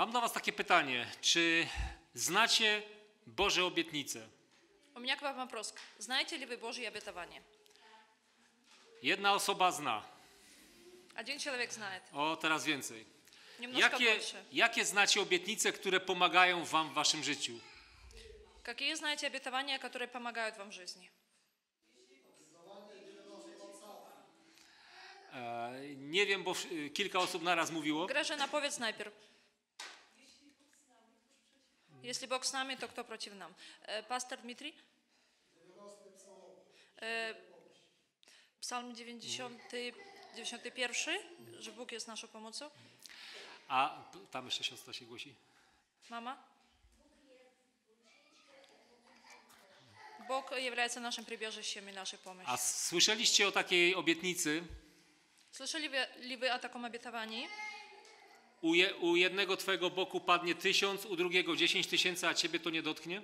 Mam dla Was takie pytanie. Czy znacie Boże obietnice? У меня к вам вопрос. Знаете ли вы Божье обетование? Jedna osoba zna. Один человек знает, O, teraz więcej. немножко Jakie, больше. jakie znacie obietnice, które pomagają Wam w Waszym życiu? Какие знаете обетования, которые помогают вам в жизни? E, nie wiem, bo w- kilka osób naraz mówiło. Граждан, поwiedz najpierw. Если Бог с нами, то кто против нам? Э, Пастор Дмитрий? Э, Psalm 90, 91, że Bóg jest naszą pomocą. A p- tam jeszcze siostra się głosi. Мама? Бог является нашим прибежищем и нашей помощью. A słyszeliście o takiej obietnicy? Слышали вы, ли вы о таком обетовании? U, je, u jednego Twojego boku padnie tysiąc, u drugiego dziesięć tysięcy, a Ciebie to nie dotknie?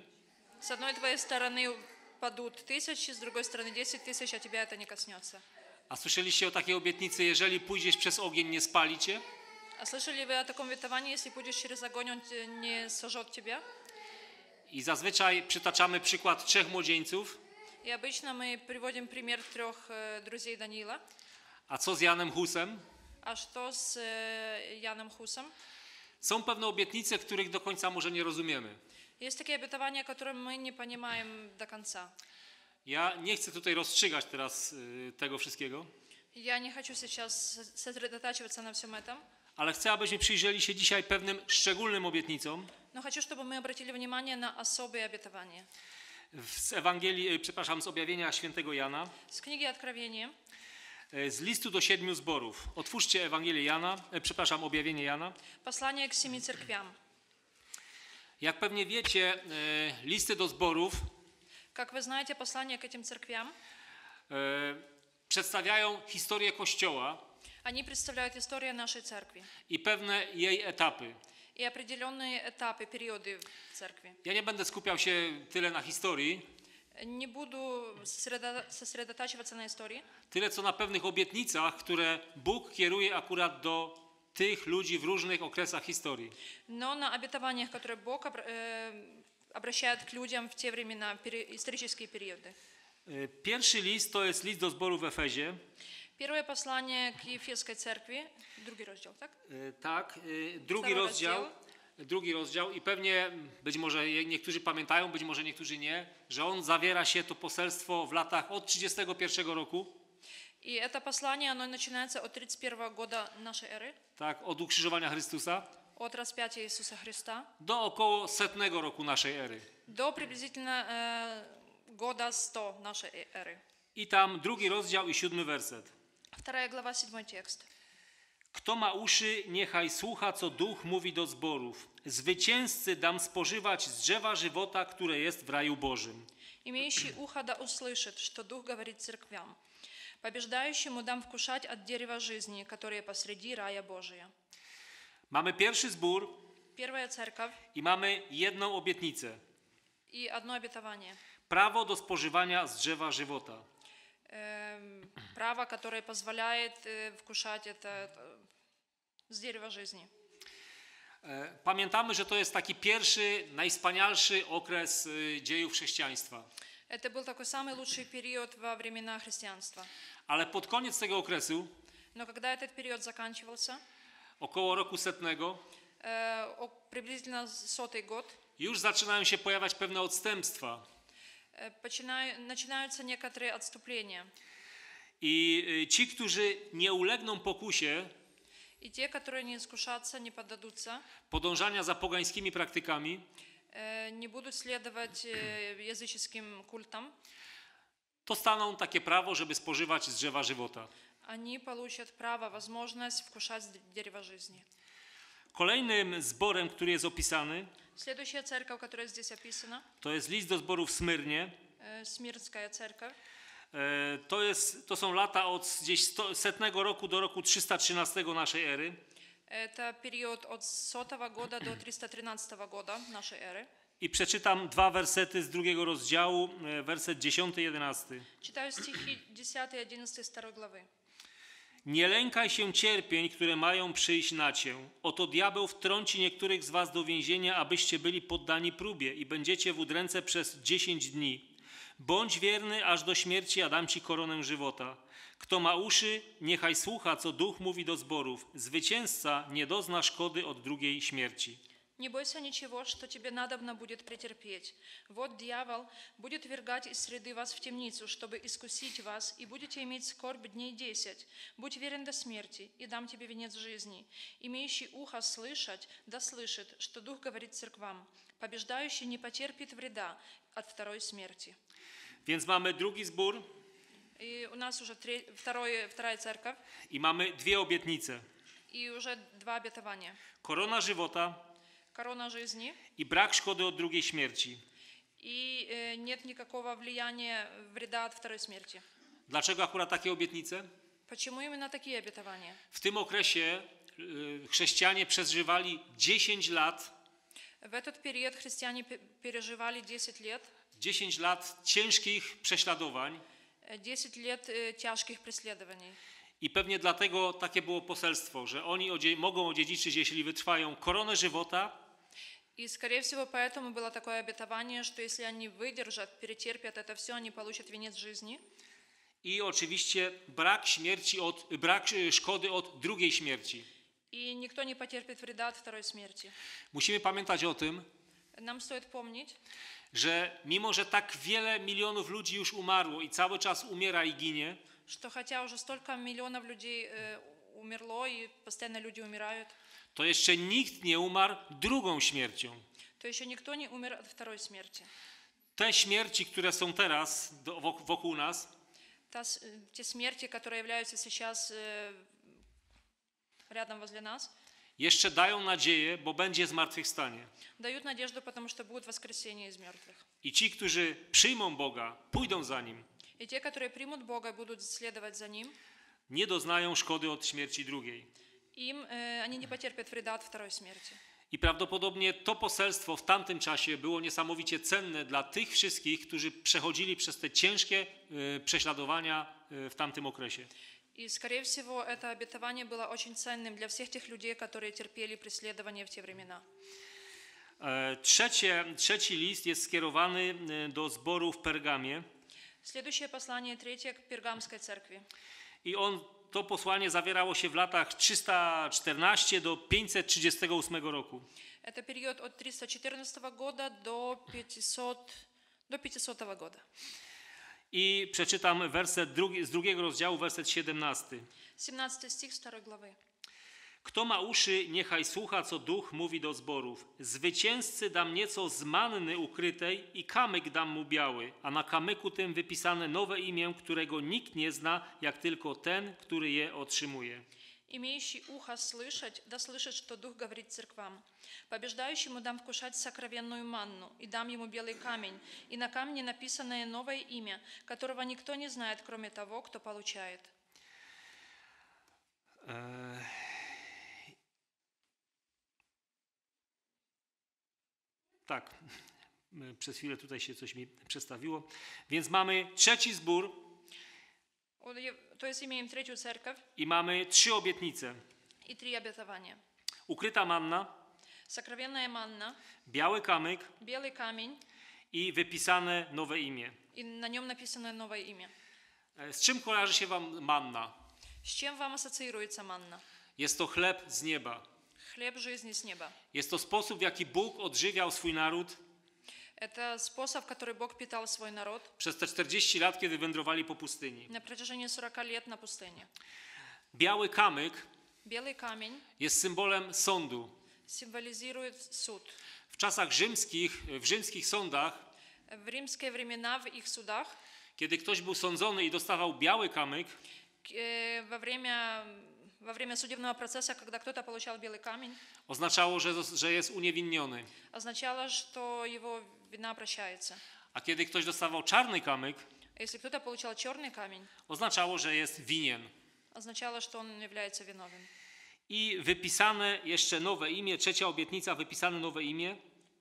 С одной твоей стороны падут тысячи, с другой стороны 10 тысяч, а тебя это не коснется. A słyszeliście o takiej obietnicy, jeżeli pójdziesz przez ogień, nie spali Cię? А слышали вы о таком обетовании, если будешь через огонь, он те- не сожжет тебя? I zazwyczaj przytaczamy przykład trzech młodzieńców. И обычно мы приводим пример трех э, друзей Даниила. A co z Janem Husem? А что с э, Яном Хусом? Są pewne obietnice, których do końca może nie rozumiemy. Есть такие обетования, которые мы не понимаем до конца. Ja nie chcę tutaj rozstrzygać teraz y, tego wszystkiego, Я не хочу сейчас сосредотачиваться на всем этом, ale chcę, abyśmy przyjrzeli się dzisiaj pewnym szczególnym obietnicom но хочу, чтобы мы обратили внимание на особые обетования. z Ewangelii, y, przepraszam, z objawienia świętego Jana, С книги Откровения, y, z listu do siedmiu zborów. Otwórzcie Ewangelię Jana, y, przepraszam, objawienie Jana. послание к семи церквям. Jak pewnie wiecie, y, listy do zborów Как вы знаете, послания к этим церквям, y, przedstawiają historię Kościoła они представляют историю нашей церкви i pewne jej etapy. и определенные этапы, периоды в церкви. Ja nie będę skupiał się tyle na historii, Не буду сосредо- сосредотачиваться на истории, tyle co na pewnych obietnicach, które Bóg kieruje akurat do tych ludzi w różnych okresach historii. но на обетованиях, которые Бог обра- э, обращает к людям в те времена, пере- исторические периоды. Y, Pierwszy list to jest list do zboru w Efezie. Первое послание к Ефесской церкви, другий раздел, так? Y, Tak, y, drugi Cały rozdział. rozdział. Drugi rozdział i pewnie być może je- niektórzy pamiętają, być może niektórzy nie, że on zawiera się to poselstwo w latach od 31 roku, И это послание, оно начинается от 31 года нашей эры, tak, od ukrzyżowania Chrystusa, от распятия Иисуса Христа, do około setnego roku naszej ery. до приблизительно э, года 100 нашей э- эры. I tam drugi rozdział i siódmy werset. Вторая глава, седьмой текст. Kto ma uszy, niechaj słucha, co duch mówi do zborów. Zwycięzcy dam spożywać z drzewa żywota, które jest w raju Bożym. Имеющий ухо да услышит, что Дух говорит церквям. Побеждающему дам вкушать от дерева жизни, которое посреди рая Божия. Mamy pierwszy zbór Первая церковь i mamy jedną obietnicę. и одно обетование. Prawo do spożywania z drzewa żywota. Эм, право, которое позволяет э, вкушать это э, с дерева жизни. E, Pamiętamy, że to jest taki pierwszy, najwspanialszy okres y, dziejów chrześcijaństwa. Это был такой самый лучший период во времена христианства. Ale pod koniec tego okresu, Но когда этот период заканчивался, około roku setnego, э, о- приблизительно сотый год, już zaczynają się pojawiać pewne odstępstwa. э, починаю- начинаются некоторые отступления. I y, ci, którzy nie ulegną pokusie И те, которые не искушатся, не поддадутся, podążania za pogańskimi praktykami, э, не будут следовать э, языческим культам, to staną takie prawo, żeby spożywać z drzewa żywota. они получат право, возможность вкушать с дерева жизни. Kolejnym zborem, który jest opisany, Следующая церковь, которая здесь описана, to jest list do zboru w Smyrnie. э, Смирнская церковь, E, To, jest, to są lata od gdzieś sto, setnego roku do roku 313 naszej ery. это период от сотого года до 313 года нашей эры. I przeczytam dwa wersety z drugiego rozdziału, e, werset 10 i 11. Читаю стихи 10 и 11 второй главы. Nie lękaj się cierpień, które mają przyjść na cię. Oto diabeł wtrąci niektórych z was do więzienia, abyście byli poddani próbie i będziecie w udręce przez dziesięć dni. Bądź wierny aż do śmierci, a dam ci koronę żywota. Kto ma uszy, niechaj słucha, co duch mówi do zborów. Zwycięzca nie dozna szkody od drugiej śmierci. Не бойся ничего, что тебе надобно будет претерпеть. Вот дьявол будет вергать из среды вас в темницу, чтобы искусить вас, и будете иметь скорбь дней десять. Будь верен до смерти, и дам тебе венец жизни. Имеющий ухо слышать, да слышит, что Дух говорит церквам. Побеждающий не потерпит вреда от второй смерти. Więc mamy drugi zbór у нас уже тре- второе, вторая церковь, i mamy dwie obietnice. и уже два обетования. Korona żywota Корона жизни, i brak szkody od drugiej śmierci. и э, нет никакого влияния вреда от второй смерти. Dlaczego akurat takie obietnice? Почему именно такие обетования? W tym okresie y, chrześcijanie przeżywali 10 lat, В этот период христиане пе- переживали 10 лет, 10 lat ciężkich prześladowań э, 10 лет э, тяжких преследований. i pewnie dlatego takie było poselstwo, że oni odzie- mogą odziedziczyć, jeśli wytrwają, koronę żywota И, скорее всего, поэтому было такое обетование, что если они выдержат, перетерпят это все, они получат венец жизни. i oczywiście brak śmierci od, brak y, szkody od drugiej śmierci. И никто не потерпит вреда от второй смерти. Musimy pamiętać o tym, Нам стоит помнить, że mimo, że tak wiele milionów ludzi już umarło i cały czas umiera i ginie, что хотя уже столько миллионов людей э, умерло, и постоянно люди умирают, to jeszcze nikt nie umarł drugą śmiercią. то еще никто не умер от второй смерти. Te śmierci, które są teraz do, wok- wokół nas, Та с- э, те смерти, которые являются сейчас э, рядом возле нас, jeszcze dają nadzieję, bo będzie zmartwychwstanie. дают надежду, потому что будет воскресение из мертвых. I ci, którzy przyjmą Boga, pójdą za Nim, И те, которые примут Бога и будут следовать за Ним, nie doznają szkody od śmierci drugiej. им э, они не потерпят вреда от второй смерти. I prawdopodobnie to poselstwo w tamtym czasie było niesamowicie cenne dla tych wszystkich, którzy przechodzili przez te ciężkie e, prześladowania e, w tamtym okresie. И, скорее всего, это обетование было очень ценным для всех тех людей, которые терпели преследование в те времена. E, Trzecie, trzeci list jest skierowany e, do zboru w Pergamie Следующее послание, третье, к Пергамской церкви. i on, to posłanie zawierało się w latach 314 do 538 roku. Это период от 314 года до 500, до 500 года. I przeczytam werset drugi, z drugiego rozdziału, werset 17. 17 стих 2 главы. Kto ma uszy, niechaj słucha, co duch mówi do zborów. Zwycięzcy dam nieco z manny ukrytej i kamyk dam mu biały, a na kamyku tym wypisane nowe imię, którego nikt nie zna, jak tylko ten, który je otrzymuje. Имеющий ухо слышать, да слышит, что Дух говорит церквам. Побеждающему дам вкушать сокровенную манну, и дам ему белый камень, и на камне написанное новое имя, которого никто не знает, кроме того, кто получает. Eee. Tak, przez chwilę tutaj się coś mi przestawiło. Więc mamy trzeci zbór. To jest imię im trzecią. I mamy trzy obietnice. I trzy obietowanie. Ukryta manna. Sakrawienna manna. Biały kamyk. Biały kamień. I wypisane nowe imię. I na nią napisane nowe imię. E, z czym kojarzy się wam manna? Z czym wam asocjuje manna? Jest to chleb z nieba. Хлеб жизни с неба. Jest to sposób, w jaki Bóg odżywiał swój naród Это способ, который Бог питал свой народ przez te 40 lat, kiedy wędrowali po pustyni. на протяжении 40 лет на пустыне. Biały kamyk Белый камень jest symbolem sądu. символизирует суд. W czasach rzymskich, w rzymskich sądach, В римские времена, в их судах, kiedy ktoś był sądzony i dostawał biały kamyk, к- э, во время, во время судебного процесса, когда кто-то получал белый камень, oznaczało, że, że jest uniewinniony. означало, что его вина прощается. A kiedy ktoś dostawał czarny kamyk, А Если кто-то получал черный камень, oznaczało, że jest winien. означало, что он является виновен. I wypisane jeszcze nowe imię, trzecia obietnica, wypisane nowe imię,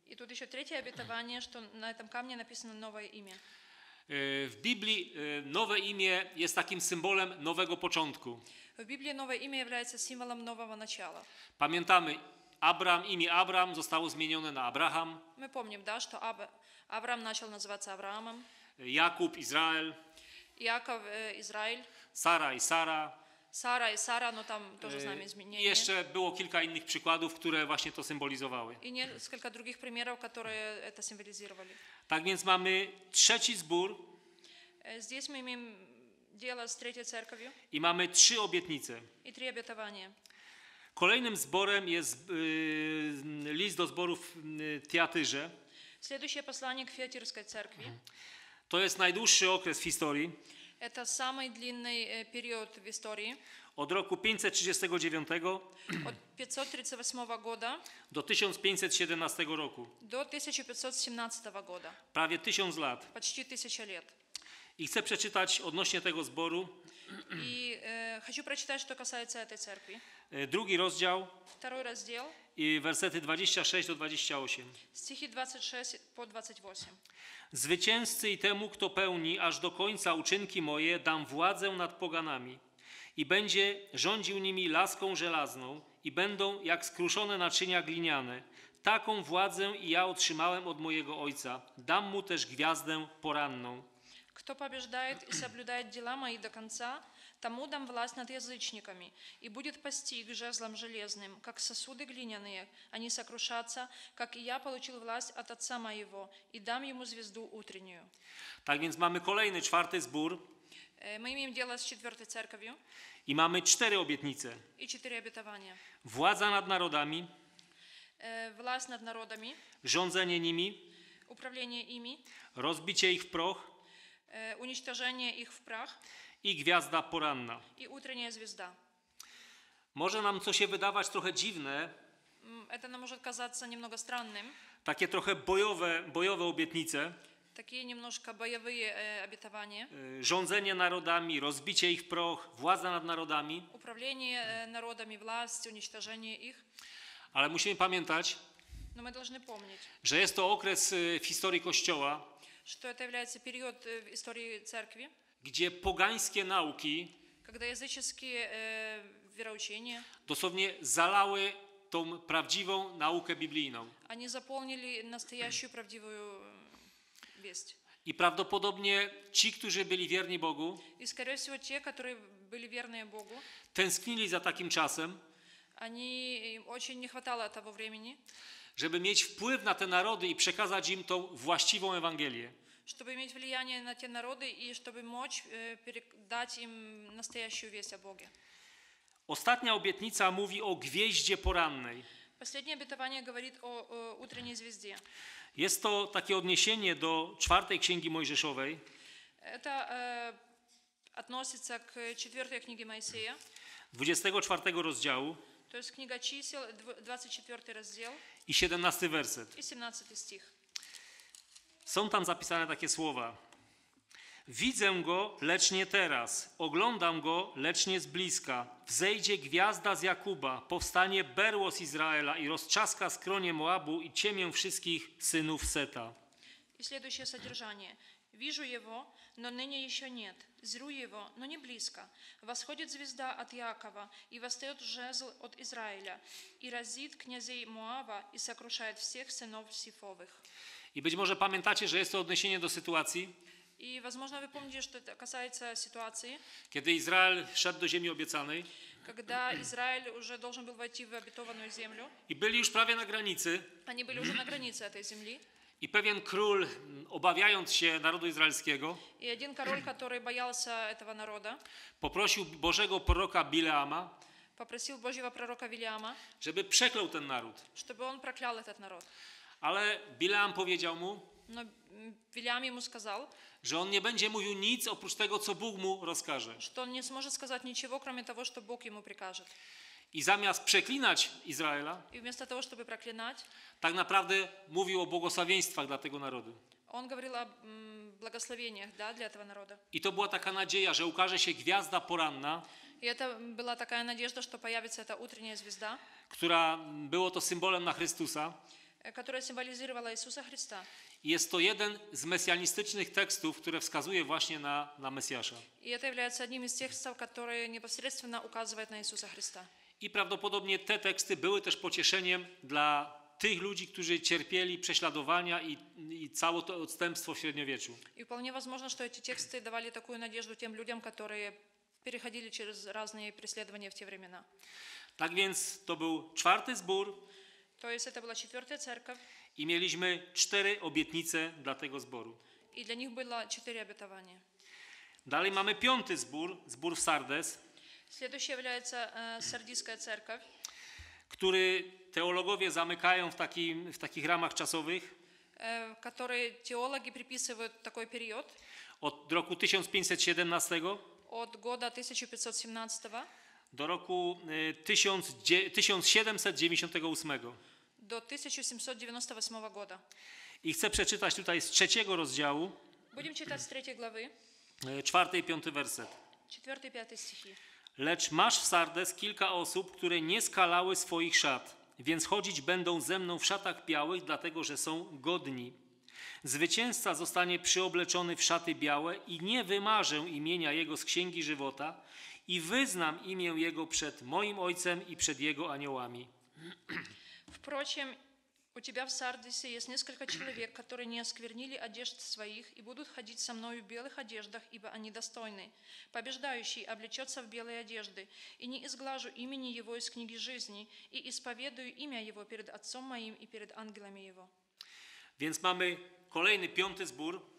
И тут еще третье обетование, что на этом камне написано новое имя. w Biblii e, nowe imię jest takim symbolem nowego początku. В Библии новое имя является символом нового начала. Pamiętamy, Abram, imię Abram zostało zmienione na Abraham, Мы помним, да, что Аб- Авраам начал называться Авраамом, Jakub, Izrael, Иаков э, Израиль, Sara i Sara. Сара и Сара, но там тоже знаем I изменения. jeszcze było kilka innych przykładów, które właśnie to symbolizowały. И несколько других примеров, которые это символизировали. Tak więc mamy trzeci zbór Э, Здесь мы имеем дело с Третьей Церковью i mamy trzy obietnice. и три обетования. Kolejnym zborem jest y, list do zborów y, Teatyrze. Следующее послание к Фиатирской церкви. To jest najdłuższy okres w historii. Это самый длинный э, период в истории. Od roku 539 От 538 года do 1517 roku. до 1517 года. Prawie tysiąc lat. Почти тысяча лет. I chcę przeczytać odnośnie tego zboru И э, хочу прочитать, что касается этой церкви. y, drugi rozdział Второй раздел, i wersety 26 do 28. стихи 26 по 28. Zwycięzcy i temu, kto pełni aż do końca uczynki moje, dam władzę nad poganami i będzie rządził nimi laską żelazną i będą jak skruszone naczynia gliniane. Taką władzę i ja otrzymałem od mojego ojca. Dam mu też gwiazdę poranną. Кто побеждает и соблюдает дела мои до конца, тому дам власть над язычниками, и будет пасти их жезлом железным, как сосуды глиняные, они сокрушатся, как и я получил власть от отца моего, и дам ему звезду утреннюю. Tak więc mamy kolejny, czwarty zbór Э, Мы имеем дело с четвертой церковью i mamy cztery obietnice. и четыре обетования. Władza nad narodami, Э, Власть над народами, rządzenie nimi, управление ими, rozbicie ich w proch э, уничтожение их в прах i gwiazda poranna. и утренняя звезда. Może nam to się wydawać trochę dziwne, М, Это нам может казаться немного странным, takie trochę bojowe, bojowe obietnice, такие немножко боевые э, обетования. y, rządzenie narodami, rozbicie ich w proch, władza nad narodami, управление э, народами, власть, уничтожение их. ale musimy pamiętać, Но мы должны помнить, że jest to okres y, w historii Kościoła, что это является период э, в истории церкви, gdzie pogańskie nauki когда языческие э, вероучения, dosłownie zalały tą prawdziwą naukę biblijną. они заполнили настоящую правдивую э, весть. I prawdopodobnie ci, którzy byli wierni Bogu, И, скорее всего, те, которые были верные Богу, tęsknili za takim czasem, они им очень не хватало того времени, żeby mieć wpływ na te narody i przekazać im tą właściwą Ewangelię. чтобы иметь влияние на те народы и чтобы мочь э, передать им настоящую весть о Боге. Ostatnia obietnica mówi o gwieździe porannej. Последнее обетование говорит о, э, утренней звезде. Jest to takie odniesienie do czwartej księgi Mojżeszowej, Это э, относится к четвертой книге Моисея, 24 rozdziału то есть книга чисел, дв- 24 раздел i 17 werset. и 17 стих. Są tam zapisane takie słowa. Widzę go, lecz nie teraz. Oglądam go, lecz nie z bliska. Wzejdzie gwiazda z Jakuba, powstanie berło z Izraela i roztrzaska skronie Moabu i ciemię wszystkich synów Seta. И следующее содержание. «Вижу его, но ныне еще нет. Зрю его, но не близко. Восходит звезда от Якова, и восстает жезл от Израиля, и разит князей Моава, и сокрушает всех сынов Сифовых». I być może pamiętacie, że jest to odniesienie do sytuacji, И, возможно, вы помните, что это касается ситуации, kiedy Izrael szedł do ziemi obiecanej когда Израиль уже должен был войти в обетованную землю. i byli już prawie na granicy Они были уже на границе этой земли. i pewien król, m, obawiając się narodu izraelskiego, И один король, который боялся этого народа, poprosił Bożego proroka Bileama, попросил Божьего пророка Вилиама, żeby przeklął ten naród. чтобы он проклял этот народ. Ale Bileam powiedział mu, Но м, Вилиам ему сказал, że on nie będzie mówił nic oprócz tego, co Bóg mu rozkaże. что он не сможет сказать ничего, кроме того, что Бог ему прикажет. I zamiast przeklinać Izraela, И вместо того, чтобы проклинать, tak naprawdę mówił o błogosławieństwach dla tego narodu. он говорил о м, благословениях да, для этого народа. I to była taka nadzieja, że ukaże się gwiazda poranna, И это была такая надежда, что появится эта утренняя звезда, która było to symbolem na Chrystusa, э, которая символизировала Иисуса Христа. I Jest to jeden z mesjanistycznych tekstów, które wskazuje właśnie na, na Mesjasza. И это является одним из текстов, которые непосредственно указывает на Иисуса Христа. I prawdopodobnie te teksty były też pocieszeniem dla tych ludzi, którzy cierpieli prześladowania i, i całe to odstępstwo w średniowieczu. И вполне возможно, что эти тексты давали такую надежду тем людям, которые переходили через разные преследования в те времена. Tak więc to był czwarty zbór То есть это была четвертая церковь, i mieliśmy cztery obietnice dla tego zboru. и для них было четыре обетования. Dalej mamy piąty zbór, zbór w Sardes, Следующая является э, Сардийская церковь, który teologowie zamykają w, takim, w takich ramach czasowych э, которой теологи приписывают такой период od roku 1517 от года 1517 do roku y, 1798. Do 1798 roku. I chcę przeczytać tutaj z trzeciego rozdziału. Będziemy czytać z trzeciej głowy. Y, czwarty i piąty werset. Czwarty i piąty stichy. Lecz masz w Sardes kilka osób, które nie skalały swoich szat, więc chodzić będą ze mną w szatach białych, dlatego że są godni. Zwycięzca zostanie przyobleczony w szaty białe i nie wymarzę imienia jego z księgi żywota i wyznam imię jego przed moim ojcem i przed jego aniołami. Впрочем, у тебя в Сардисе есть несколько человек, которые не осквернили одежд своих и будут ходить со мною в белых одеждах, ибо они достойны. Побеждающий облечется в белые одежды, и не изглажу имени его из книги жизни, и исповедую имя его перед Отцом моим и перед ангелами его. Więc mamy kolejny piąty zbór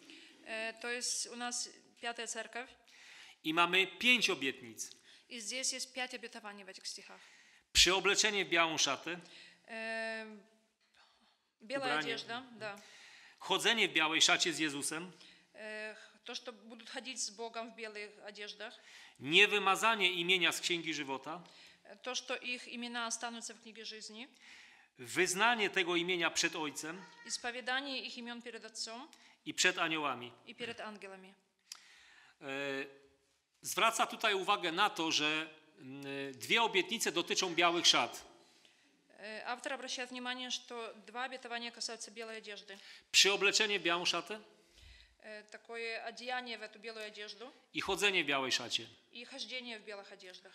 Э, то есть у нас пятая церковь, i mamy pięć obietnic. и здесь есть пять обетований в этих стихах. Przyobleczenie w białą szatę, Э, белая Убрание. одежда, да. chodzenie w białej szacie z Jezusem, Э, то, что будут ходить с Богом в белых одеждах, niewymazanie imienia z księgi żywota, Э, то, что их имена останутся в книге жизни, wyznanie tego imienia przed Ojcem исповедание их имен перед Отцом i przed aniołami. и перед ангелами. E, Zwraca tutaj uwagę na to, że mm, dwie obietnice dotyczą białych szat. Э, Автор обращает внимание, что два обетования касаются белой одежды. Przyobleczenie w białą szatę Э, Такое одеяние в эту белую одежду i chodzenie w białej szacie. и хождение в белых одеждах.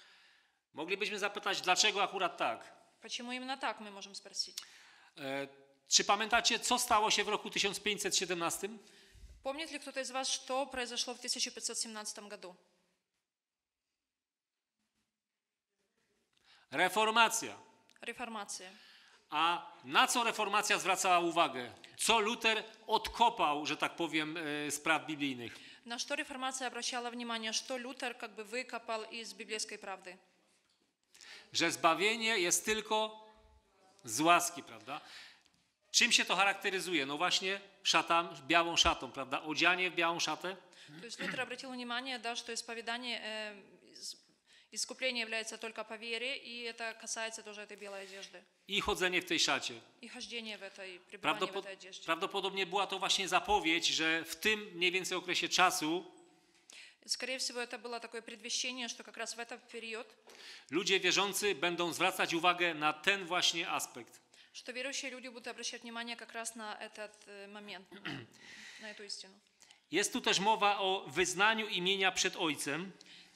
Moglibyśmy zapytać, dlaczego akurat tak? Почему именно так, мы можем спросить. E, Czy pamiętacie, co stało się w roku 1517? Помнит ли кто-то из вас, что произошло в 1517 году? Reformacja. Reformację. A na co reformacja zwracała uwagę? Co Luter odkopał, że tak powiem, e, z praw biblijnych? Na co reformacja zwracała uwagę, co Luter jakby wykopał z biblijskiej prawdy? Że zbawienie jest tylko z łaski, prawda? Czym się to charakteryzuje? No właśnie szatan, białą szatą, prawda? Odzianie w białą szatę. To jest Luther zwrócił uwagę, że to jest spowiadanie e, искупление является только по вере, и это касается тоже этой белой одежды. i chodzenie w tej szacie. И хождение в этой, пребывание в Prawdopod- этой одежде. prawdopodobnie była to właśnie zapowiedź, że w tym mniej więcej okresie czasu Скорее всего, это было такое предвещение, что как раз в этот период, ludzie wierzący będą zwracać uwagę na ten właśnie aspekt. что верующие люди будут обращать внимание как раз на этот э, момент, на эту истину. Jest tu też mowa o wyznaniu imienia przed Ojcem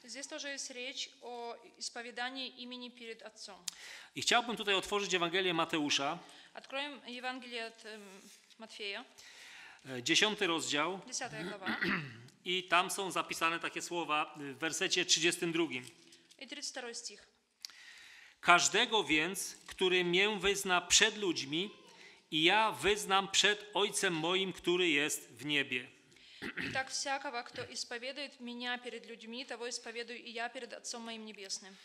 Здесь тоже есть речь о исповедании имени перед Отцом. i chciałbym tutaj otworzyć Ewangelię Mateusza, Откроем Евангелие от эм, Матфея, e, dziesiąty rozdział 10 глава i tam są zapisane takie słowa w wersecie 32. и 32 стих. Każdego więc, który mię wyzna przed ludźmi i ja wyznam przed Ojcem moim, który jest w niebie. Итак, всякого, кто исповедует меня перед людьми, того исповедую и я перед Отцом моим Небесным.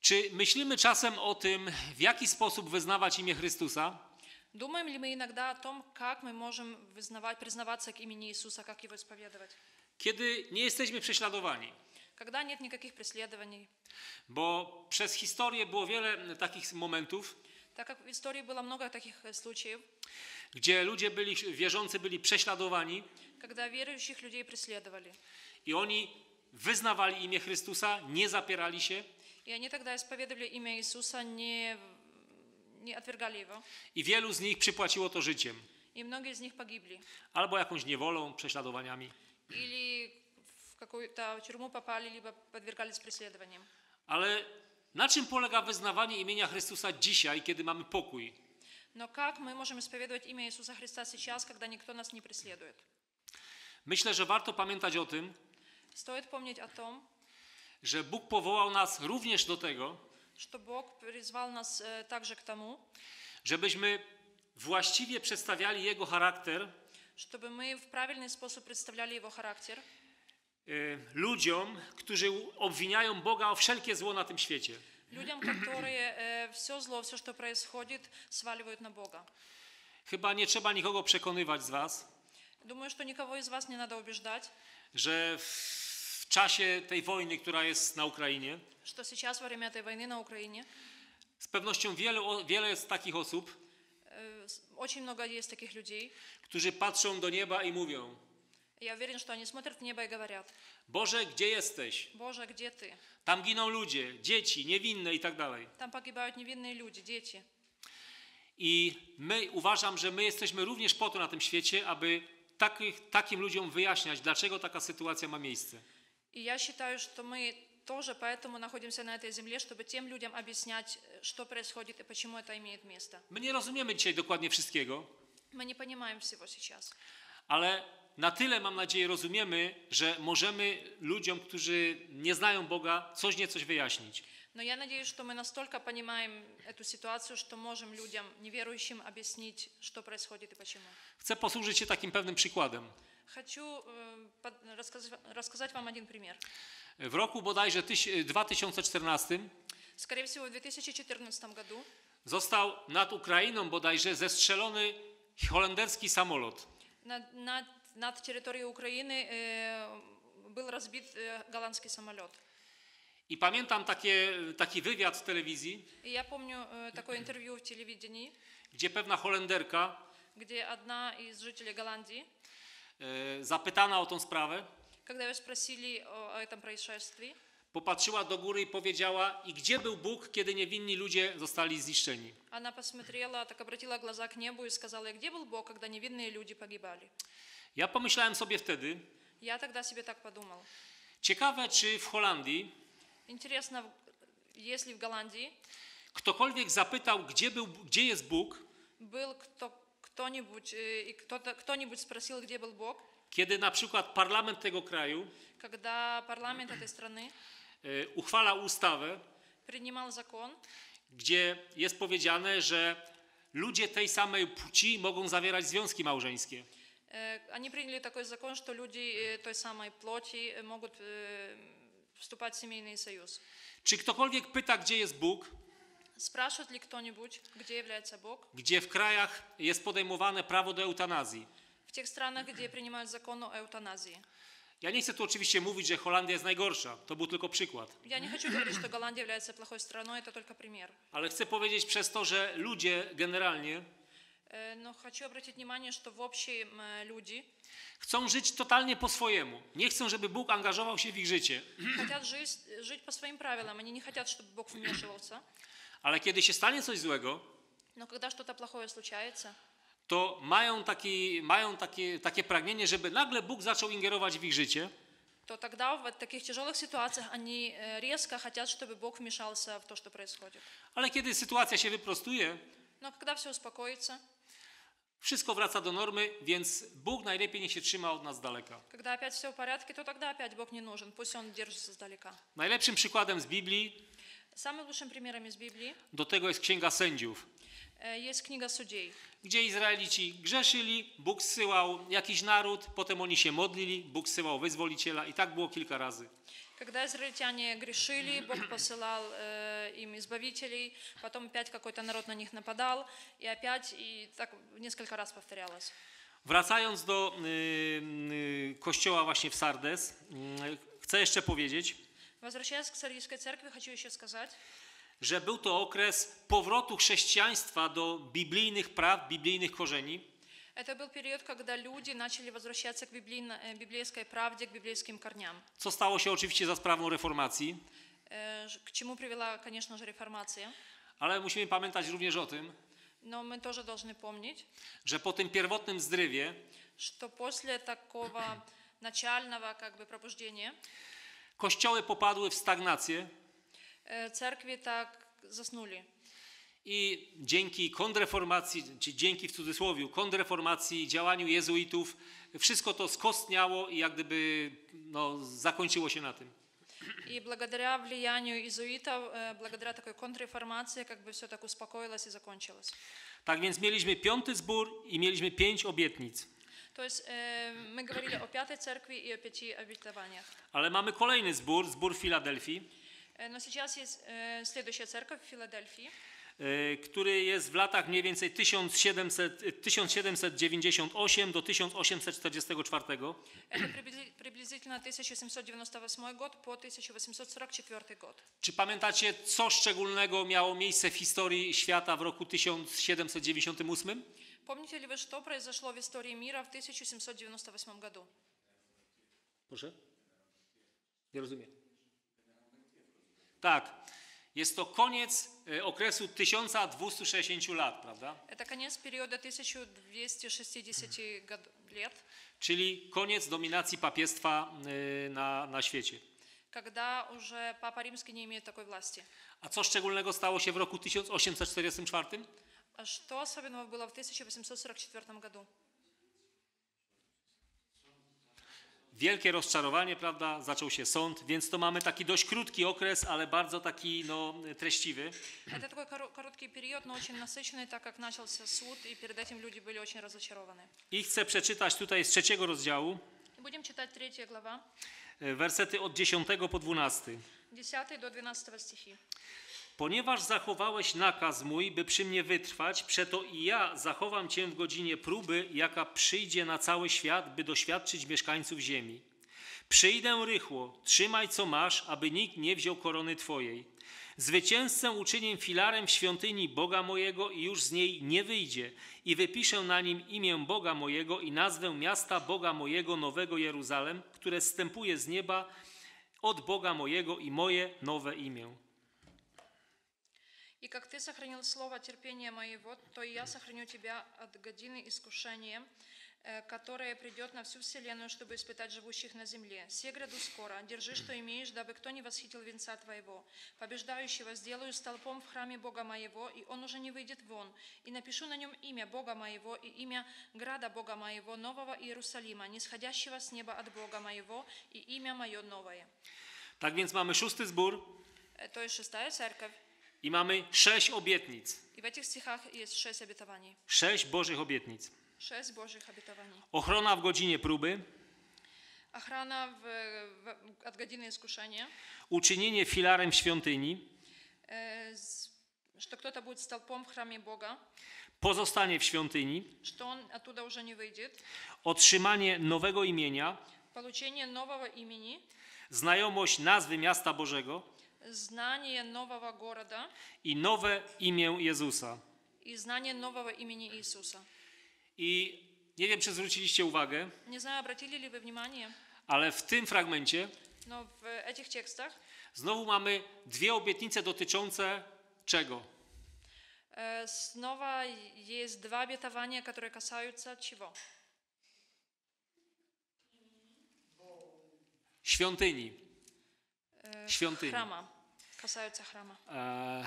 Czy myślimy czasem o tym, w jaki sposób wyznawać imię Chrystusa? Думаем ли мы иногда о том, как мы можем вызнавать, признаваться к имени Иисуса, как его исповедовать? Kiedy nie jesteśmy prześladowani. Когда нет никаких преследований. Bo przez historię było wiele takich momentów, Так как в истории было много таких э, случаев, gdzie ludzie byli, wierzący byli prześladowani когда верующих людей преследовали. i oni wyznawali imię Chrystusa, nie zapierali się, И они тогда исповедовали имя Иисуса, не, не отвергали его. I wielu z nich przypłaciło to życiem. И многие из них погибли. Albo jakąś niewolą, prześladowaniami. Или в какую-то тюрьму попали, либо подвергались преследованиям. Ale na czym polega wyznawanie imienia Chrystusa dzisiaj, kiedy mamy pokój? Но как мы можем исповедовать имя Иисуса Христа сейчас, когда никто нас не преследует? Myślę, że warto pamiętać o tym, Стоит помнить о том, że Bóg powołał nas również do tego, что Бог призвал нас э, также к тому, żebyśmy właściwie przedstawiali Jego charakter чтобы мы в правильный способ представляли Его характер y, ludziom, którzy obwiniają Boga o wszelkie zło na tym świecie. людям, которые все зло, все, что происходит, сваливают на Бога. Chyba nie trzeba nikogo przekonywać z Was, Думаю, что никого из вас не надо убеждать, że w czasie tej wojny, która jest na Ukrainie, что сейчас, во время этой войны на Украине, z pewnością wiele, o- wiele jest takich osób, э, с- очень много есть таких людей. którzy patrzą do nieba i mówią: Я уверен, что они смотрят в небо и говорят, Boże, gdzie jesteś? Боже, где ты? Tam giną ludzie, dzieci, niewinne i tak dalej. Там погибают невинные люди, дети. I my uważam, że my jesteśmy również po to na tym świecie, aby takich, takim ludziom wyjaśniać, dlaczego taka sytuacja ma miejsce. И я считаю, что мы тоже поэтому находимся на этой земле, чтобы тем людям объяснять, э, что происходит и почему это имеет место. My nie rozumiemy dzisiaj dokładnie wszystkiego, Мы не понимаем всего сейчас. ale na tyle, mam nadzieję, rozumiemy, że możemy ludziom, którzy nie znają Boga, coś niecoś wyjaśnić. Но я надеюсь, что мы настолько понимаем эту ситуацию, что можем людям, неверующим, объяснить, что происходит и почему. Chcę posłużyć się takim pewnym przykładem. Хочу э, под- рассказать, рассказать вам один пример. W roku bodajże tyś- 2014 Скорее всего, в 2014 году został nad Ukrainą bodajże zestrzelony holenderski samolot. над, над- над территорией Украины э, был разбит э, голландский самолет. I pamiętam takie, taki wywiad w telewizji, И я помню э, такое интервью в телевидении, gdzie pewna Holenderka где одна из жителей Голландии, e, zapytana o tą sprawę, когда ее спросили о, о этом происшествии, popatrzyła do góry i powiedziała: I gdzie był Bóg, kiedy niewinni ludzie zostali zniszczeni? она посмотрела, так обратила глаза к небу и сказала, где был Бог, когда невинные люди погибали? Ja pomyślałem sobie wtedy, Я тогда себе так подумал. ciekawe, czy w Holandii Интересно, в- если в Голландии ktokolwiek zapytał, gdzie, był, gdzie jest Bóg, был кто, кто-нибудь, э, и кто-то, кто-нибудь спросил, где был Бог, kiedy na przykład parlament tego kraju когда парламент этой страны e, uchwala ustawę, принимал закон, gdzie jest powiedziane, że ludzie tej samej płci mogą zawierać związki małżeńskie. э, они приняли такой закон, что люди э, той самой плоти э, могут э, вступать в семейный союз. Czy ktokolwiek pyta, gdzie jest Bóg, Спрашивает ли кто-нибудь, где является Бог? gdzie w krajach jest podejmowane prawo do eutanazji? В тех странах, где принимают закон о эутаназии. Ja nie chcę tu oczywiście mówić, że Holandia jest najgorsza. To był tylko przykład. Я не хочу говорить, что Голландия является плохой страной, это только пример. Ale chcę powiedzieć przez to, że ludzie generalnie Э, Но хочу обратить внимание, что в общем э, люди chcą żyć totalnie po swojemu. Nie chcą, żeby Bóg angażował się w ich życie. хотят жить, жить по своим правилам, они не хотят, чтобы Бог вмешивался. Ale kiedy się stanie coś złego, Но когда что-то плохое случается, to mają, taki, mają takie, takie pragnienie, żeby nagle Bóg zaczął ingerować w ich życie. то тогда в таких тяжелых ситуациях они э, резко хотят, чтобы Бог вмешался в то, что происходит. Ale kiedy sytuacja się wyprostuje, Но когда все успокоится, wszystko wraca do normy, więc Bóg najlepiej niech się trzyma od nas z daleka. когда опять все в порядке, то тогда опять Бог не нужен, пусть Он держится сдалека. Najlepszym przykładem z Biblii Самым лучшим примером из Библии do tego jest Księga Sędziów, э, есть книга Судей, gdzie Izraelici grzeszyli, Bóg zsyłał jakiś naród, potem oni się modlili, Bóg zsyłał wyzwoliciela i tak było kilka razy. Когда израильтяне грешили, Бог посылал э, им избавителей, потом опять какой-то народ на них нападал, и опять, и так несколько раз повторялось. Wracając do y, y, kościoła właśnie w Sardes, y, chcę jeszcze powiedzieć, Возвращаясь к Сардийской церкви, хочу еще сказать, że był to okres powrotu chrześcijaństwa do biblijnych praw, biblijnych korzeni. это был период, когда люди начали возвращаться к библейно- э, библейской правде, к библейским корням, Co stało się oczywiście za sprawą reformacji, э, ж- к чему привела, конечно же, реформация. Ale musimy pamiętać również o tym, Но мы тоже должны помнить, że po tym pierwotnym zdrywie что после такого начального как бы пробуждения kościoły popadły w stagnację э, церкви так заснули. i dzięki kontrreformacji, czy dzięki w cudzysłowie kontrreformacji, działaniu jezuitów, wszystko to skostniało i jak gdyby no, zakończyło się na tym. И благодаря влиянию иезуитов, э, благодаря такой контрреформации, как бы все так успокоилось и закончилось. Tak więc mieliśmy piąty zbór i mieliśmy pięć obietnic. То есть э, мы говорили о пятой церкви и о пяти обетованиях. Ale mamy kolejny zbór, zbór Filadelfii, Э, Но сейчас есть э, следующая церковь в Филадельфии, e, który jest w latach mniej więcej 1700, e, 1798 do 1844. Это приблизи- приблизительно 1798 год по 1844 год. Czy pamiętacie, co szczególnego miało miejsce w historii świata w roku 1798? Помните ли вы, что произошло в истории мира в 1798 году? Proszę? Nie rozumiem. Tak. Jest to koniec e, okresu 1260 lat, prawda? Это конец периода 1260 год- лет, Czyli koniec dominacji papiestwa e, na, na świecie. когда уже Папа Римский не имеет такой власти. A co szczególnego stało się w roku 1844? А что особенного было в 1844 году? Wielkie rozczarowanie, prawda? Zaczął się sąd, więc to mamy taki dość krótki okres, ale bardzo taki no, treściwy. Это такой коро- короткий период, но очень насыщенный, так как начался суд, и перед этим люди были очень разочарованы. I chcę przeczytać tutaj z trzeciego rozdziału И будем читать третья глава, e, wersety od 10 po 12. 10 до 12 стихи. Ponieważ zachowałeś nakaz mój, by przy mnie wytrwać, przeto i ja zachowam cię w godzinie próby, jaka przyjdzie na cały świat, by doświadczyć mieszkańców ziemi. Przyjdę rychło, trzymaj co masz, aby nikt nie wziął korony twojej. Zwycięzcę uczynię filarem w świątyni Boga mojego i już z niej nie wyjdzie. I wypiszę na nim imię Boga mojego i nazwę miasta Boga mojego Nowego Jeruzalem, które zstępuje z nieba od Boga mojego i moje nowe imię. И как ты сохранил слово терпения моего, то и я сохраню тебя от годины искушения, э, которое придет на всю вселенную, чтобы испытать живущих на земле. Се гряду скоро, держи, что имеешь, дабы кто не восхитил венца твоего. Побеждающего сделаю столпом в храме Бога моего, и он уже не выйдет вон. И напишу на нем имя Бога моего и имя града Бога моего, нового Иерусалима, нисходящего с неба от Бога моего, и имя мое новое. Tak więc mamy szósty zbór Э, То есть шестая церковь. i mamy sześć obietnic. И в этих стихах есть шесть обетований. Sześć Bożych obietnic. Шесть Божьих обетований. Ochrona w godzinie próby, Охрана в, в- от годины искушения, uczynienie filarem świątyni, э, с- что кто-то будет столпом в храме Бога, pozostanie w świątyni, что он оттуда уже не выйдет, otrzymanie nowego imienia, получение нового имени, znajomość nazwy miasta Bożego знание нового города i nowe imię Jezusa. и знание нового имени Иисуса. I nie wiem, czy zwróciliście uwagę, Не знаю, обратили ли вы внимание, ale w tym fragmencie но в этих текстах znowu mamy dwie obietnice dotyczące czego? э, снова есть два обетования, которые касаются чего? Świątyni. Э, Świątyни. Храма. Касаются храма. Eee,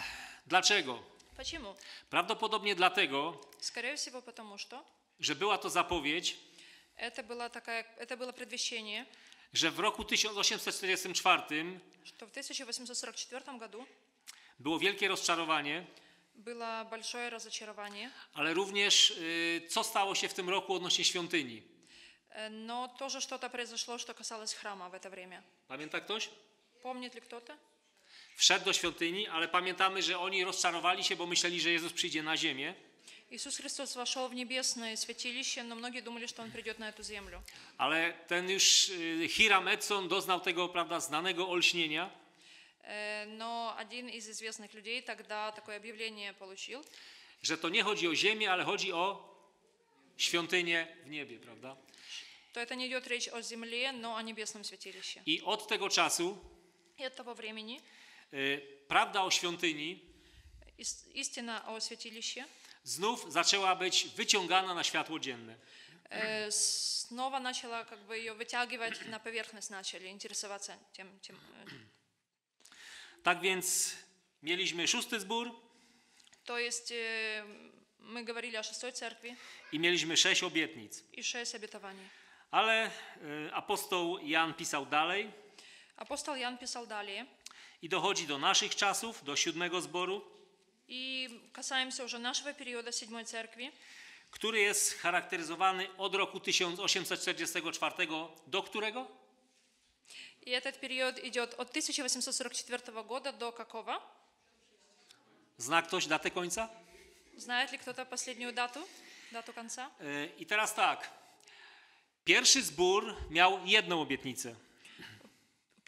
dlaczego? Почему? Prawdopodobnie dlatego, Скорее всего, потому что że była to zapowiedź, это было, такая, это было предвещение, że w roku 1844 что в 1844 году było wielkie rozczarowanie, было большое разочарование, ale również y, co stało się w tym roku odnośnie świątyni. э, но тоже что-то произошло, что касалось храма в это время. Pamięta ktoś? Помнит ли кто-то? Wszedł do świątyni, ale pamiętamy, że oni rozczarowali się, bo myśleli, że Jezus przyjdzie na ziemię. Иисус Христос вошел в небесное святилище, но многие думали, что Он придет на эту землю. Ale ten już y, Hiram Edson doznał tego, prawda, znanego olśnienia, Э, Но один из известных людей тогда такое объявление получил, że to nie chodzi o ziemię, ale chodzi o świątynię w niebie, prawda? то это не идет речь о земле, но о небесном святилище. I od tego czasu И от того времени y, prawda o świątyni Ис- Истина о святилище znów zaczęła być wyciągana na światło dzienne. э, снова начала как бы ее вытягивать на поверхность, начали интересоваться тем, тем э, Tak więc mieliśmy szósty zbór То есть э, мы говорили о шестой церкви i mieliśmy sześć obietnic. и шесть обетований. Ale y, apostoł Jan pisał dalej Апостол Ян писал далее, i dochodzi do naszych czasów, do siódmego zboru, и касаемся уже нашего периода седьмой церкви, który jest charakteryzowany od roku 1844 do którego? и этот период идет от 1844 года до какого? Zna ktoś datę końca? Знает ли кто-то последнюю дату, дату конца? Y, I teraz tak. Pierwszy zbór miał jedną obietnicę.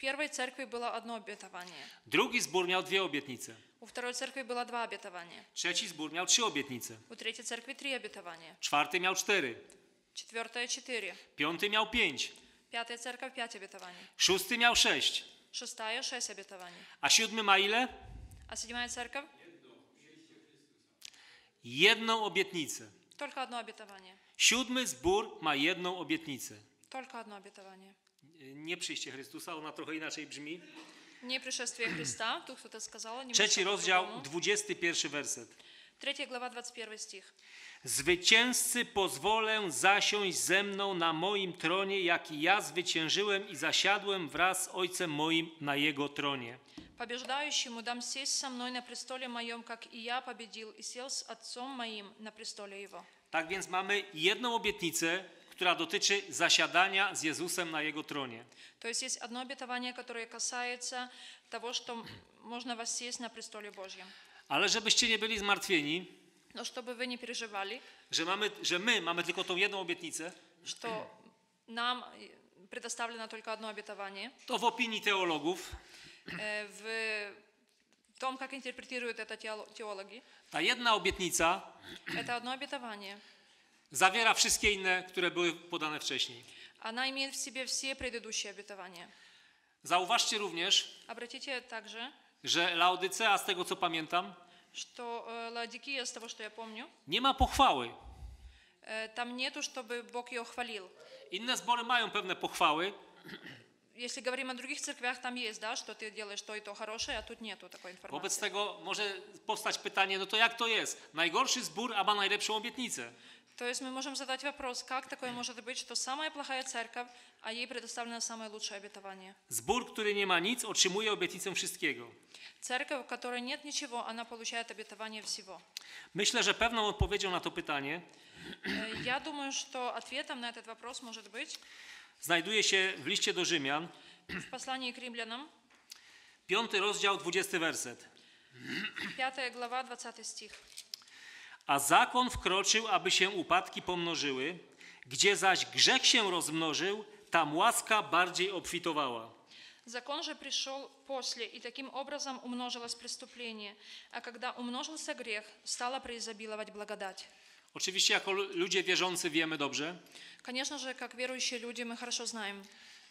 У первой церкви было одно обетование, Drugi zbór miał dwie obietnice. у второй церкви было два обетования, Trzeci zbór miał trzy obietnice. у tретьей церкви три обетования, Czwarty miał cztery. четвертая четыре, Piąty miał pięć. пятая церковь пять обетований, Szósty miał sześć. шестая шесть обетований, A siódmy ma ile? а седьмая церковь Jedną obietnicę. только одно обетование, Siódmy zbór ma jedną obietnicę. только одно обетование. Y, Nie przyjście Chrystusa, ona trochę inaczej brzmi. Не пришествие Христа, тут кто-то сказал, немножко Trzeci rozdział, по-другому. 21 werset. Третья глава, 21 стих. Zwycięzcy pozwolę zasiąść ze mną na moim tronie, jak i ja zwyciężyłem i zasiadłem wraz z Ojcem moim na Jego tronie. Побеждающему дам сесть со мной на престоле моем, как и я победил и сел с Отцом моим на престоле Его. Tak więc mamy jedną obietnicę, która dotyczy zasiadania z Jezusem na Jego tronie. То есть есть одно обетование, которое касается того, что можно воссесть на престоле Божьем. Ale żebyście nie byli zmartwieni, Но чтобы вы не переживали, że, mamy, że my mamy tylko tą jedną obietnicę, что нам предоставлено только одно обетование, to w opinii teologów э, в том, как интерпретируют это теоло- теологи, ta jedna obietnica это одно обетование. zawiera wszystkie inne, które były podane wcześniej. Она имеет в себе все предыдущие обетования. Zauważcie również, Обратите также, że Laodycea, z tego co pamiętam, что э, Лаодикия, с того, что я помню, nie ma pochwały. э, там нету, чтобы Бог ее хвалил. Inne zbory mają pewne pochwały, Если говорим о других церквях, там есть, да, что ты делаешь то и то хорошее, а тут нету такой Wobec информации. tego może powstać pytanie, no to jak to jest? Najgorszy zbór, a ma najlepszą obietnicę. То есть мы можем задать вопрос, как такое может быть, что самая плохая церковь, а ей предоставлено самое лучшее обетование. Zbór, który nie ma nic, otrzymuje obietnicę wszystkiego. Церковь, у которой нет ничего, она получает обетование всего. Myślę, że pewną odpowiedzią na to pytanie Э, Я думаю, что ответом на этот вопрос может быть znajduje się w liście do Rzymian, в послании к римлянам, piąty rozdział, 20 werset. 5 глава, 20 стих. A zakon wkroczył, aby się upadki pomnożyły, gdzie zaś grzech się rozmnożył, tam łaska bardziej obfitowała. Закон же пришел после, и таким образом умножилось преступление. А когда умножился грех, стала преизобиловать благодать. Oczywiście jako lu- ludzie wierzący wiemy dobrze, Конечно же, как верующие люди, мы хорошо знаем.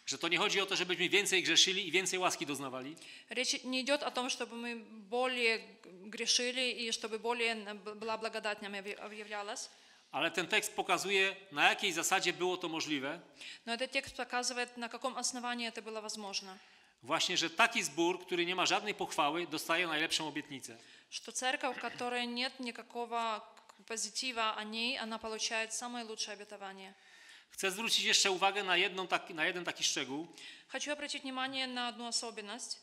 że to nie chodzi o to, żebyśmy więcej grzeszyli i więcej łaski doznawali, Речь не идет о том, чтобы мы более грешили и чтобы более была благодать нам объявлялась. ale ten tekst pokazuje, na jakiej zasadzie było to możliwe. Но этот текст показывает, на каком основании это было возможно. Właśnie, że taki zbór, który nie ma żadnej pochwały, dostaje najlepszą obietnicę. Что церковь, в которой нет никакого позитива о ней, она получает самое лучшее обетование. Chcę zwrócić jeszcze uwagę na, jedną taki, na jeden taki szczegół. Хочу обратить внимание на одну особенность.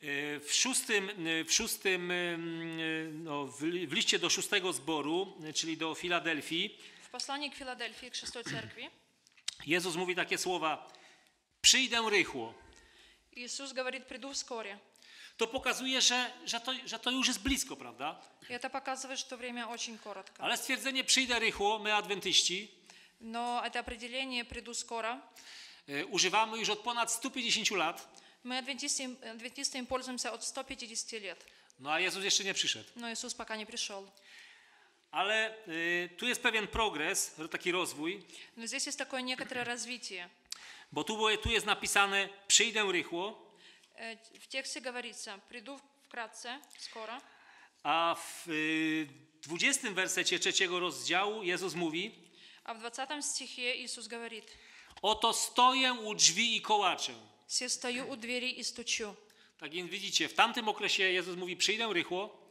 Yy, W szóstym, yy, w, szóstym yy, no, w li- w liście do szóstego zboru, yy, czyli do Filadelfii, В послании к Филадельфии, к шестой церкви, Jezus mówi takie słowa: Przyjdę rychło. Иисус говорит, приду вскоре. To pokazuje, że, że, to, że to już jest blisko, prawda? И это показывает, что время очень коротко. Ale stwierdzenie przyjdę rychło, my adwentyści, Но это определение «приду скоро» yy, używamy już od ponad 150 lat, мы, адвентисты, им- адвентисты, им пользуемся от 150 лет. no a Jezus jeszcze nie przyszedł. Но Иисус пока не пришел. Ale yy, tu jest pewien progres, taki rozwój, Но здесь есть такое некоторое развитие. bo tu, było- tu jest napisane przyjdę rychło, Э, В тексте говорится «приду вкратце, скоро», A w y, 20 wersecie trzeciego rozdziału Jezus mówi: А в 20 стихе Иисус говорит, Oto stoję u drzwi i kołaczę. «Се стою у двери и стучу». Tak więc widzicie, w tamtym okresie Jezus mówi: Przyjdę rychło,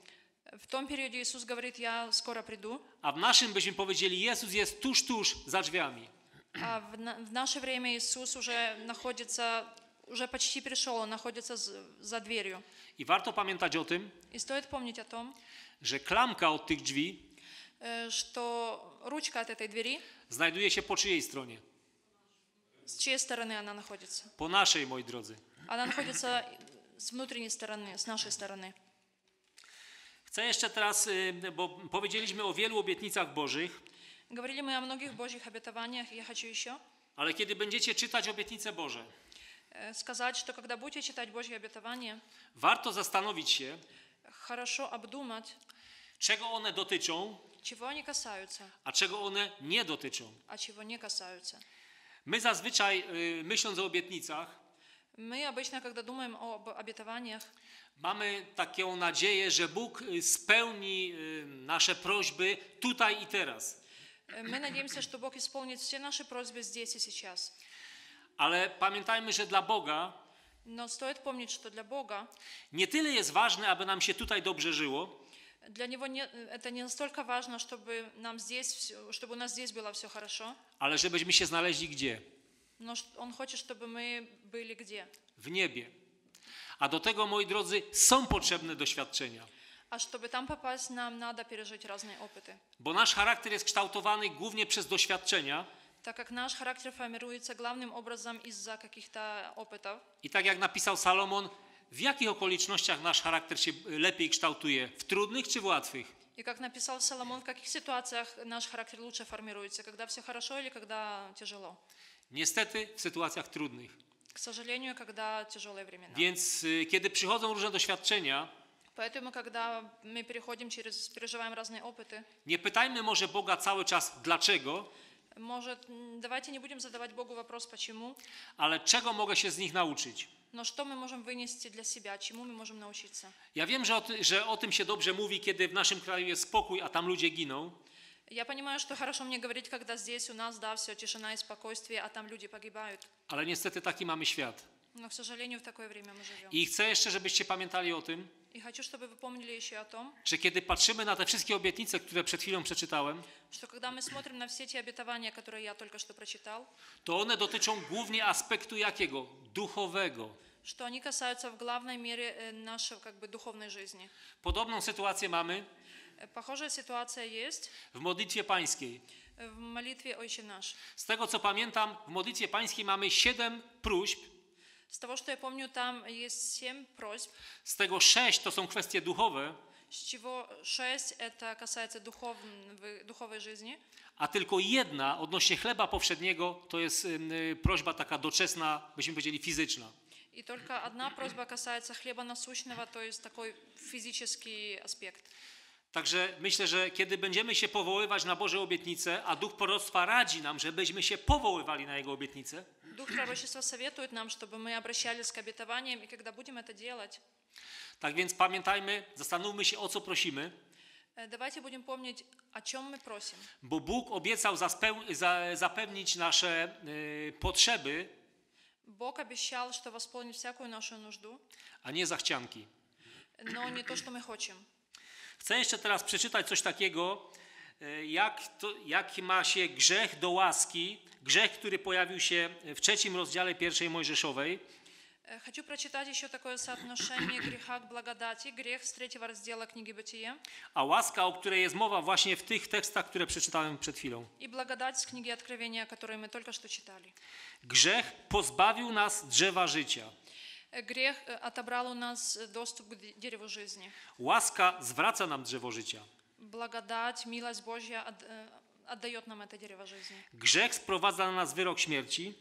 В том периоде Иисус говорит, я скоро приду, a w naszym byśmy powiedzieli: Jezus jest tuż, tuż za drzwiami. а в, на- в наше время Иисус уже находится, уже почти пришел, он находится з- за дверью. I warto pamiętać o tym, И стоит помнить о том, że klamka od tych drzwi э, что ручка от этой двери, znajduje się po czyjej stronie? с чьей стороны она находится? Po naszej, moi drodzy. Она находится с внутренней стороны, с нашей стороны. Chcę jeszcze teraz, y, bo powiedzieliśmy o wielu obietnicach Bożych, Говорили мы о многих Божьих обетованиях, и я хочу еще ale kiedy będziecie czytać obietnice Boże, э, сказать, что когда будете читать Божьи обетования, warto zastanowić się, хорошо обдумать, czego one dotyczą, чего они касаются, a czego one nie dotyczą. а чего не касаются. My zazwyczaj, y, myśląc o obietnicach, Мы обычно, когда думаем об обетованиях, mamy taką nadzieję, że Bóg y, spełni y, nasze prośby tutaj i teraz. э, мы надеемся, что Бог исполнит все наши просьбы здесь и сейчас. Ale pamiętajmy, że dla Boga Но стоит помнить, что для Бога, nie tyle jest ważne, aby nam się tutaj dobrze żyło, для Него не, это не настолько важно, чтобы, нам здесь, всё- чтобы у нас здесь было все хорошо, ale żebyśmy się znaleźli gdzie? но ш- Он хочет, чтобы мы были где? W niebie. A do tego, moi drodzy, są potrzebne doświadczenia. А чтобы там попасть, нам надо пережить разные опыты. Bo nasz charakter jest kształtowany głównie przez doświadczenia. Так как наш характер формируется главным образом из-за каких-то опытов. I tak jak napisał Salomon, w jakich okolicznościach nasz charakter się lepiej kształtuje? W trudnych czy w łatwych? И как написал Соломон, в каких ситуациях наш характер лучше формируется, когда все хорошо или когда тяжело. Niestety w sytuacjach trudnych. К сожалению, когда тяжелые времена. Więc y, kiedy przychodzą różne doświadczenia, Поэтому, когда мы переходим через, переживаем разные опыты, nie pytajmy może Boga cały czas dlaczego, может, м, давайте не будем задавать Богу вопрос «почему?», ale czego mogę się z nich nauczyć. но что мы можем вынести для себя, чему мы можем научиться. Ja wiem, że o, ty, że o tym się dobrze mówi, kiedy w naszym kraju jest spokój, a tam ludzie giną, Я понимаю, что хорошо мне говорить, когда здесь у нас, да, все тишина и спокойствие, а там люди погибают. ale niestety taki mamy świat. Но, к сожалению, в такое время мы живем. I chcę jeszcze, żebyście pamiętali o tym, И хочу, чтобы вы помнили еще о том, że kiedy patrzymy na te wszystkie obietnice, które przed chwilą przeczytałem, что когда мы смотрим на все те обетования, которые я только что прочитал, to one dotyczą głównie aspektu jakiego? Duchowego. что они касаются в главной мере э, нашей как бы духовной жизни. Podobną sytuację mamy Э, Похожая ситуация есть w modlitwie pańskiej. э, в молитве «Отче наш». Z tego co pamiętam, w modlitwie pańskiej mamy siedem próśb, С того, что я помню, там есть семь просьб, z tego sześć to są kwestie duchowe, с чего шесть это касается духовной, духовной жизни, a tylko jedna odnośnie chleba powszedniego to jest ym, y, prośba taka doczesna, byśmy powiedzieli fizyczna. и только одна просьба касается хлеба насущного, то есть такой физический аспект. Także myślę, że kiedy będziemy się powoływać na Boże obietnice, a Duch Proroctwa radzi nam, żebyśmy się powoływali na Jego obietnice, Дух пророчества советует нам, чтобы мы обращались к обетованиям, и когда будем это делать, tak więc pamiętajmy, zastanówmy się o co prosimy, э, давайте будем помнить, о чем мы просим. bo Bóg obiecał zaspeł- za, zapewnić nasze y, potrzeby, Бог обещал, что восполнит всякую нашу нужду, a nie zachcianki. но не то, что мы хотим. Chcę jeszcze teraz przeczytać coś takiego, e, jak, to, jak ma się grzech do łaski, grzech, który pojawił się w trzecim rozdziale pierwszej Mojżeszowej. Э, Хочу прочитать еще такое соотношение греха к благодати, грех с третьего раздела книги Бытие A łaska, o której jest mowa właśnie w tych tekstach, które przeczytałem przed chwilą. и благодать с книги Откровения, которые мы только что читали. Grzech pozbawił nas drzewa życia. Э, Грех э, отобрал у нас э, доступ к д- дереву жизни. Łaska zwraca nam drzewo życia. Благодать, милость Божья от- э, отдает нам это дерево жизни. Grzech sprowadza na nas wyrok śmierci.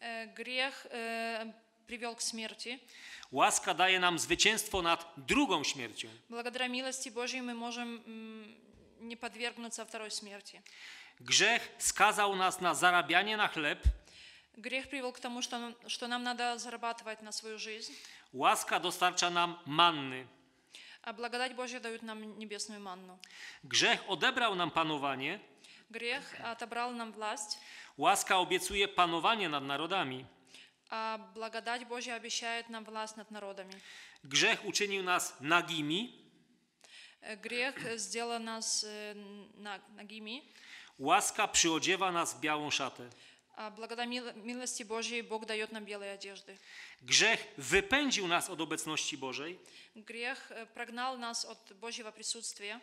Э, Грех э, привел к смерти. Łaska daje nam zwycięstwo nad drugą śmiercią. Благодаря милости Божьей мы можем м, не подвергнуться второй смерти. Grzech skazał nas na zarabianie na chleb. Грех привел к тому, что, нам- что нам надо зарабатывать на свою жизнь. Łaska dostarcza nam manny. А благодать Божья дают нам небесную манну. Grzech odebrał nam panowanie, Грех отобрал нам власть, łaska obiecuje panowanie nad narodami. а благодать Божья обещает нам власть над народами. Grzech uczynił nas nagimi, Э, Грех сделал нас э, на- нагими, łaska przyodziewa nas w białą szatę. а благодаря мил- милости Божьей Бог дает нам белые одежды. Grzech wypędził nas od obecności Bożej, Грех э, прогнал нас от Божьего присутствия.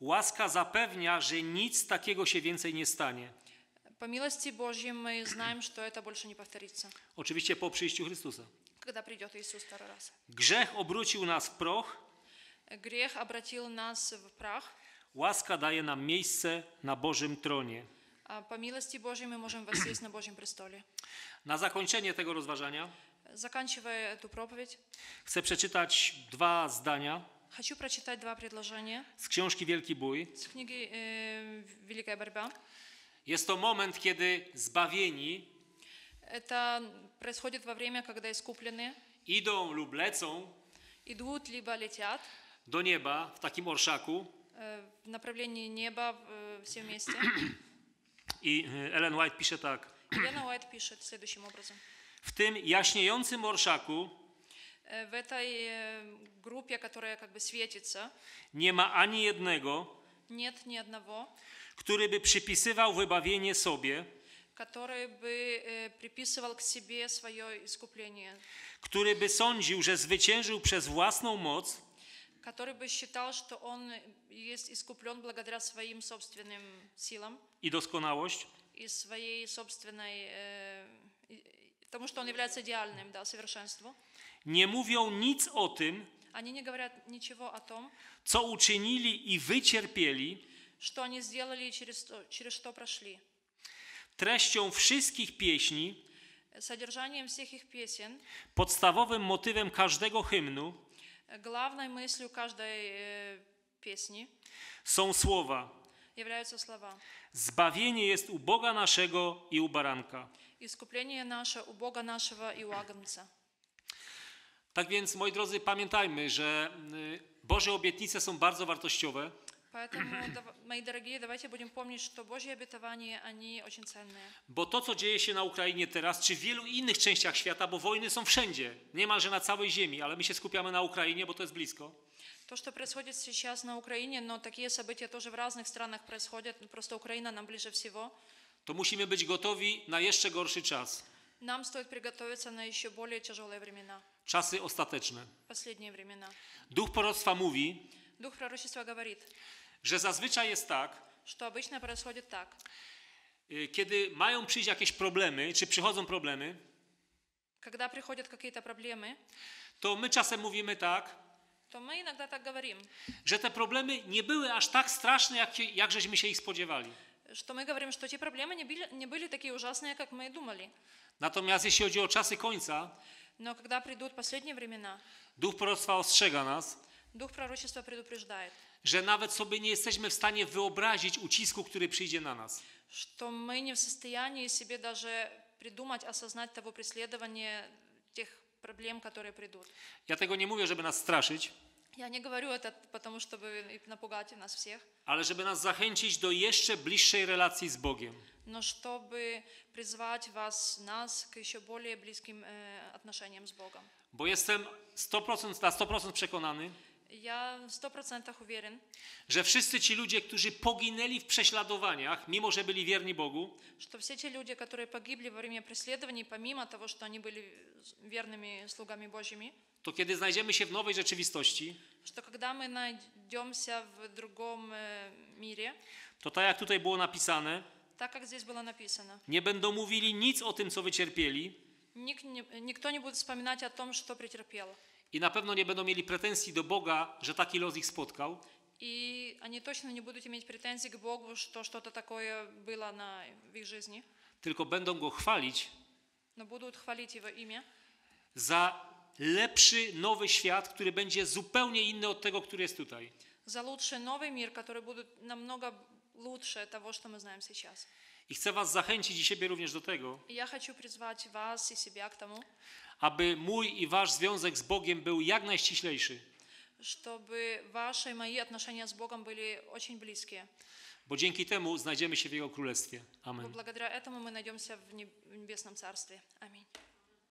łaska zapewnia, że nic takiego się więcej nie stanie. По милости Божьей мы знаем, что это больше не повторится, Oczywiście po przyjściu Chrystusa. когда придет Иисус второй раз. Grzech obrócił nas w proch, Грех обратил нас в прах, łaska daje nam miejsce na Bożym tronie. а по милости Божьей мы можем воссесть на Божьем престоле. Na zakończenie tego rozważania Заканчивая эту проповедь, chcę przeczytać dwa zdania хочу прочитать два предложения z książki Wielki Bój. с книги э, «Великая борьба». Jest to moment, kiedy zbawieni Это происходит во время, когда искупленные idą lub lecą идут либо летят do nieba w takim orszaku. э, в направлении неба э, все вместе. I y, Ellen White pisze tak. И Лена Уайт пишет следующим образом. W tym jaśniejącym orszaku Э, В этой э, группе, которая как бы светится, nie ma ani jednego, нет ни одного, który by przypisywał wybawienie sobie, который бы э, приписывал к себе свое искупление, który by sądził, że zwyciężył przez własną moc который бы считал, что он есть искуплен благодаря своим собственным силам i doskonałość, и своей собственной, э, и- тому, что он является идеальным, да, совершенству. nie mówią nic o tym, Они не говорят ничего о том, co uczynili i wycierpieli, что они сделали и через, то- через что прошли. treścią wszystkich pieśni, Содержанием всех их песен, podstawowym motywem każdego hymnu э, главной мыслью каждой э, песни są słowa: являются слова. Zbawienie jest u Boga naszego i u baranka. Искупление наше у Бога нашего и у Агнца. Tak więc, moi drodzy, pamiętajmy, że y, Boże obietnice są bardzo wartościowe. Поэтому, дав- мои дорогие, давайте будем помнить, что Божьи обетования, они очень ценные. Bo to, co dzieje się na Ukrainie teraz, czy w wielu innych częściach świata, bo wojny są wszędzie, niemalże na całej ziemi, ale my się skupiamy na Ukrainie, bo to jest blisko. То, что происходит сейчас на Украине, но такие события тоже в разных странах происходят, ну, просто Украина нам ближе всего. To musimy być gotowi na jeszcze gorszy czas. Нам стоит приготовиться на еще более тяжелые времена, Czasy ostateczne. последние времена. Duch proroctwa mówi, Дух пророчества говорит, że zazwyczaj jest tak, что обычно происходит так. y, kiedy mają przyjść jakieś problemy, czy przychodzą problemy, Когда приходят какие-то проблемы, to my czasem mówimy tak, то мы иногда так говорим, że te problemy nie były aż tak straszne, jak, się- jak żeśmy się ich spodziewali. что мы говорим, что те проблемы не были, не были такие ужасные, как мы думали. Natomiast jeśli chodzi o czasy końca, Но когда придут последние времена, Duch proroctwa ostrzega nas, Дух пророчества предупреждает, że nawet sobie nie jesteśmy w stanie wyobrazić ucisku, który przyjdzie na nas. что мы не в состоянии себе даже придумать, осознать того преследования, тех проблем, которые придут. Ja tego nie mówię, żeby nas straszyć, Я не говорю это потому, чтобы и напугать нас всех, ale żeby nas zachęcić do jeszcze bliższej relacji z Bogiem. но чтобы призвать вас, нас к еще более близким э, отношениям с Богом. Bo jestem 100%, na 100% przekonany, Я в сто процентах уверен, że wszyscy ci ludzie, którzy poginęli w prześladowaniach, mimo że byli wierni Bogu, что все те люди, которые погибли во время преследований, помимо того, что они были верными слугами Божьими, to kiedy znajdziemy się w nowej rzeczywistości, что когда мы найдемся в другом э, мире, to tak jak tutaj było napisane, так как здесь было написано, nie będą mówili nic o tym, co wycierpieli ник- не- никто не будет вспоминать о том, что претерпел. i na pewno nie będą mieli pretensji do Boga, że taki los ich spotkał, И они точно не будут иметь претензий к Богу, что что-то такое было на, в их жизни, tylko będą Go chwalić но будут хвалить Его имя za lepszy, nowy świat, który będzie zupełnie inny od tego, który jest tutaj. за лучший новый мир, который будет намного лучше того, что мы знаем сейчас. I chcę Was zachęcić i siebie również do tego, И я хочу призвать вас и себя к тому, aby mój i Wasz związek z Bogiem był jak najściślejszy. чтобы ваши и мои отношения с Богом были очень близкие. Bo dzięki temu znajdziemy się w Jego Królestwie. Amen. Благодаря этому мы найдемся в неб- в Небесном Царстве. Аминь.